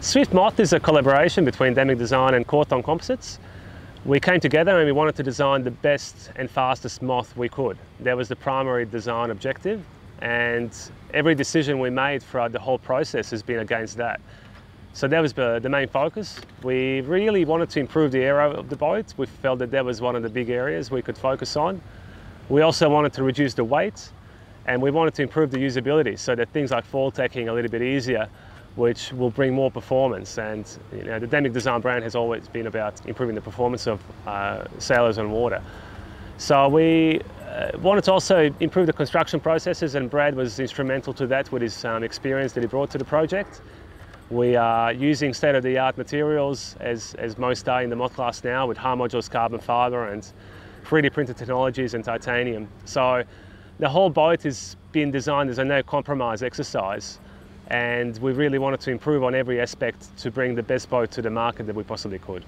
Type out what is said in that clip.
Swift Moth is a collaboration between Damic Design and Cawthon Composites. We came together and we wanted to design the best and fastest moth we could. That was the primary design objective and every decision we made throughout the whole process has been against that. So that was the, the main focus. We really wanted to improve the aero of the boat. We felt that that was one of the big areas we could focus on. We also wanted to reduce the weight and we wanted to improve the usability so that things like fall tacking a little bit easier which will bring more performance. And you know, the Damic Design brand has always been about improving the performance of uh, sailors on water. So we uh, wanted to also improve the construction processes and Brad was instrumental to that with his um, experience that he brought to the project. We are using state-of-the-art materials as, as most are in the moth class now with HARModulus carbon fibre and 3D printed technologies and titanium. So the whole boat is being designed as a no compromise exercise and we really wanted to improve on every aspect to bring the best boat to the market that we possibly could.